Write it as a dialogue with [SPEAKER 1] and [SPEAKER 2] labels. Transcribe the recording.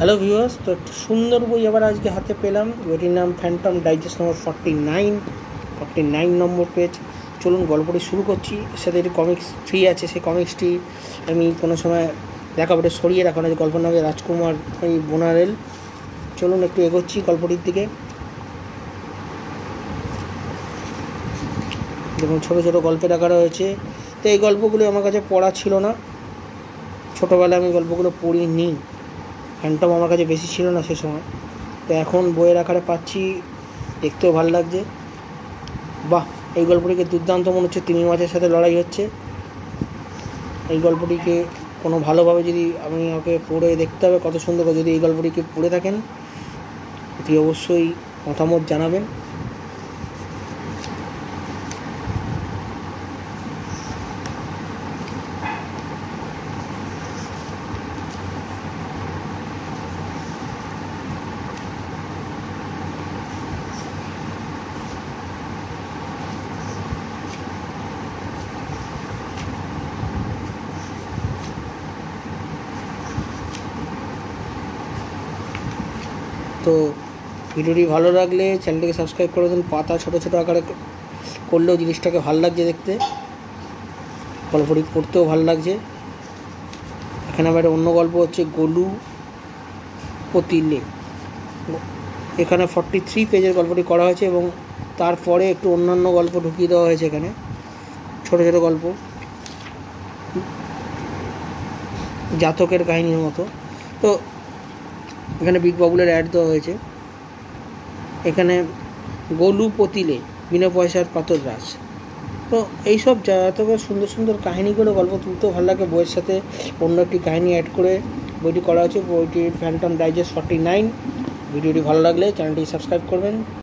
[SPEAKER 1] Hello viewers তো একটা সুন্দর বই আবার আজকে হাতে পেলাম। বইটির নাম Phantom Digest number forty nine forty nine number page চলুন গল্পটি শুরু করছি। সাথে একটি কমিক্স ফ্রি আছে, সেই কমিক্সটি আমি কোনো সময় দেখাবো এটা সরিয়ে রাখা যে গল্পের নামে রাজকুমার এই বোনারেল। চলুন একটু এগোচ্ছি গল্পটির দিকে। দেখুন, ছোটো ছোটো গল্পে আকার রয়েছে। তো এই গল্পগুলো আমার কাছে পড়া ছিল না। ছোটোবেলায় আমি গল্পগুলো পড়িনি। ফ্যান্টম আমার কাছে বেশি ছিল না সে সময়। তো এখন বইয়ের আকারে পাচ্ছি, দেখতেও ভালো লাগছে। বাহ, এই গল্পটিকে দুর্দান্ত মনে হচ্ছে তিমি মাছের সাথে লড়াই হচ্ছে। এই গল্পটিকে কোনো ভালোভাবে যদি আমি ওকে পড়ে দেখতে হবে, কত সুন্দর যদি এই গল্পটিকে পড়ে থাকেন, অতি অবশ্যই মতামত জানাবেন। তো ভিডিওটি ভালো লাগলে চ্যানেলটিকে সাবস্ক্রাইব করে দিন, পাতা ছোটো ছোটো আকারে করলেও জিনিসটাকে ভালো লাগছে দেখতে। গল্পটি পড়তেও ভালো লাগছে। এখানে আবার অন্য গল্প হচ্ছে গোলু পতিলে এখানে ফর্টি থ্রি পেজের গল্পটি করা হয়েছে এবং তারপরে একটু অন্যান্য গল্প ঢুকিয়ে দেওয়া হয়েছে এখানে। ছোটো ছোটো গল্প। জাতকের কাহিনীর মতো। তো এখানে বিগ বাবুলের অ্যাড দেওয়া হয়েছে। এখানে গোলু পতিলে, বিনা পয়সার পাথর রাস তো এইসব জাতকের সুন্দর সুন্দর কাহিনিগুলো গল্প তুলতেও ভালো লাগে। বইয়ের সাথে অন্য একটি কাহিনি অ্যাড করে বইটি করা হয়েছে। বইটির ফ্যান্টম ডাইজেস্ট ফর্টি নাইন ভিডিওটি ভালো লাগলে চ্যানেলটি সাবস্ক্রাইব করবেন।